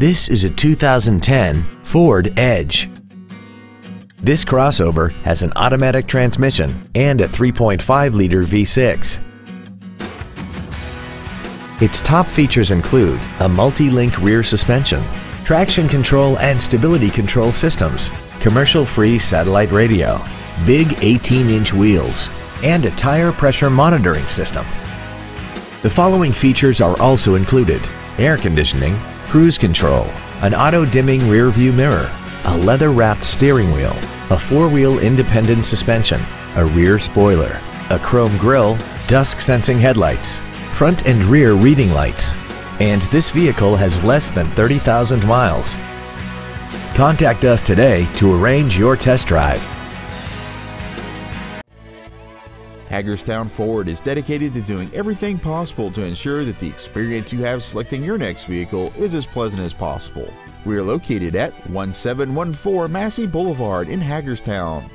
This is a 2010 Ford Edge. This crossover has an automatic transmission and a 3.5-liter V6. Its top features include a multi-link rear suspension, traction control and stability control systems, commercial-free satellite radio, big 18-inch wheels, and a tire pressure monitoring system. The following features are also included air conditioning, cruise control, an auto-dimming rear view mirror, a leather-wrapped steering wheel, a four-wheel independent suspension, a rear spoiler, a chrome grille, dusk-sensing headlights, front and rear reading lights, and this vehicle has less than 30,000 miles. Contact us today to arrange your test drive. Hagerstown Ford is dedicated to doing everything possible to ensure that the experience you have selecting your next vehicle is as pleasant as possible. We are located at 1714 Massey Boulevard in Hagerstown.